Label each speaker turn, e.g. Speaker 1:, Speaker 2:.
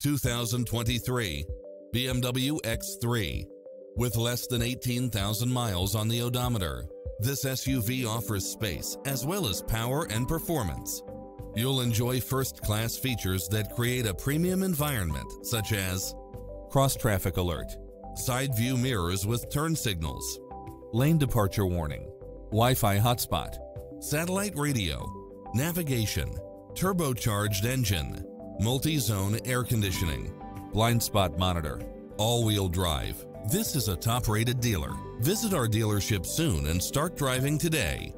Speaker 1: 2023 BMW X3 with less than 18,000 miles on the odometer. This SUV offers space as well as power and performance. You'll enjoy first-class features that create a premium environment such as cross-traffic alert, side view mirrors with turn signals, lane departure warning, Wi-Fi hotspot, satellite radio, navigation, turbocharged engine, multi-zone air conditioning, blind spot monitor, all-wheel drive. This is a top-rated dealer. Visit our dealership soon and start driving today.